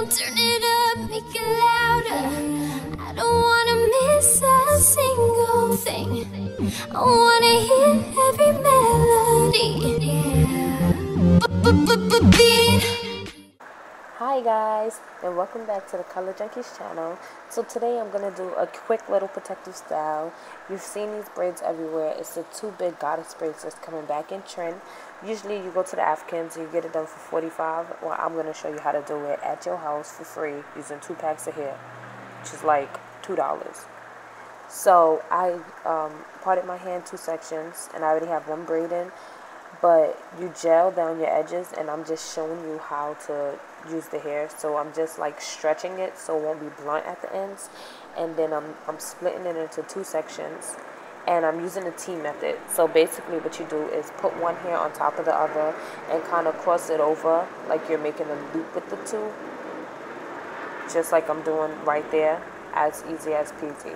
on, turn it up, make it louder. I don't wanna miss a single thing. I wanna hear every melody. B Guys and welcome back to the Color Junkies channel. So today I'm going to do a quick little protective style. You've seen these braids everywhere. It's the two big goddess braids that's coming back in trend. Usually you go to the Africans and you get it done for 45 Well I'm going to show you how to do it at your house for free using two packs of hair which is like $2. So I um, parted my hair in two sections and I already have one braid in but you gel down your edges and I'm just showing you how to use the hair. So I'm just like stretching it so it won't be blunt at the ends and then I'm, I'm splitting it into two sections and I'm using the T method. So basically what you do is put one hair on top of the other and kind of cross it over like you're making a loop with the two just like I'm doing right there as easy as PT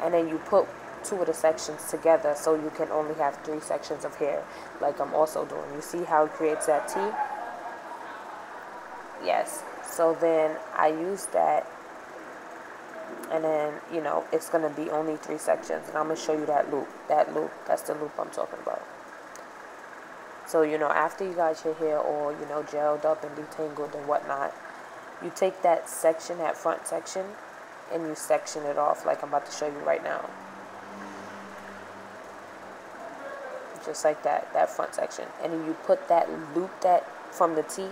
and then you put two of the sections together so you can only have three sections of hair like I'm also doing. You see how it creates that T? Yes. So then I use that and then, you know, it's going to be only three sections and I'm going to show you that loop. That loop, that's the loop I'm talking about. So, you know, after you got your hair all, you know, gelled up and detangled and whatnot, you take that section, that front section, and you section it off like I'm about to show you right now. Just like that, that front section. And then you put that loop that from the T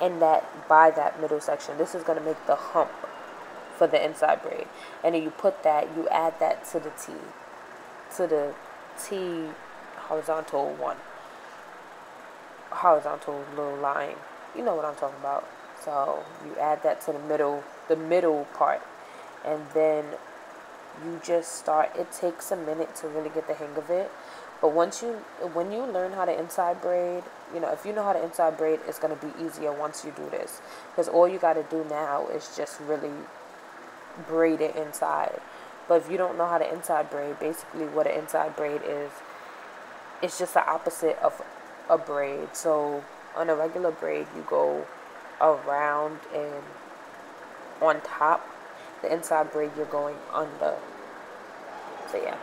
and that by that middle section. This is going to make the hump for the inside braid. And then you put that, you add that to the T, to the T horizontal one, horizontal little line. You know what I'm talking about. So you add that to the middle, the middle part. And then you just start, it takes a minute to really get the hang of it but once you, when you learn how to inside braid, you know, if you know how to inside braid, it's going to be easier once you do this. Because all you got to do now is just really braid it inside. But if you don't know how to inside braid, basically what an inside braid is, it's just the opposite of a braid. So on a regular braid, you go around and on top. The inside braid, you're going under. So yeah.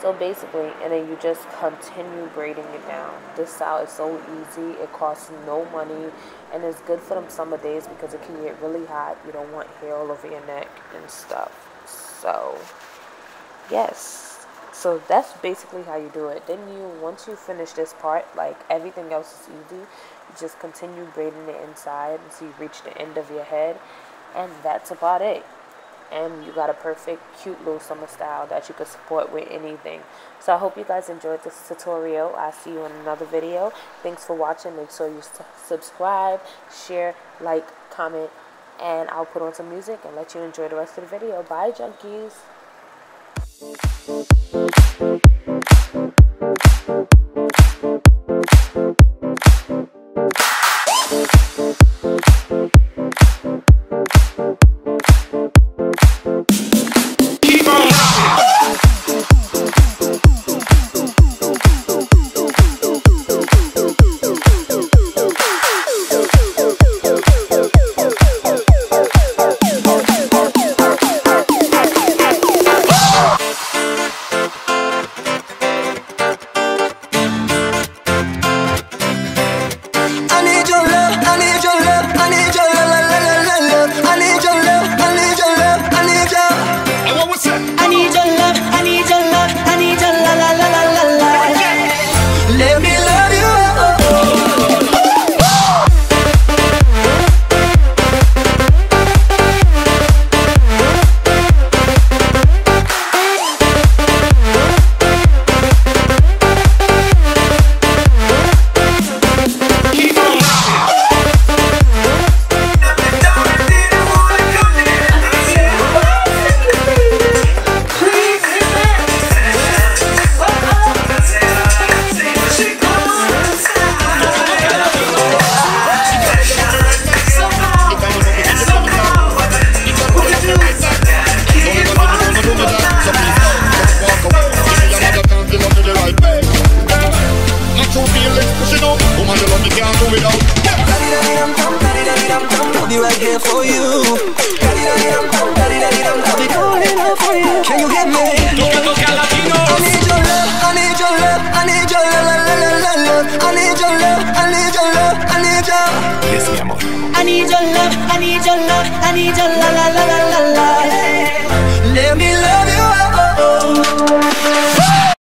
So basically, and then you just continue braiding it down. This style is so easy. It costs no money, and it's good for them summer days because it can get really hot. You don't want hair all over your neck and stuff. So, yes. So that's basically how you do it. Then you, once you finish this part, like everything else is easy. You just continue braiding it inside until you reach the end of your head, and that's about it and you got a perfect cute little summer style that you could support with anything. So i hope you guys enjoyed this tutorial. I'll see you in another video. Thanks for watching. Make sure you subscribe share like comment and i'll put on some music and let you enjoy the rest of the video. Bye junkies need your love, I need your love, I need your la la la la la la. Let me love.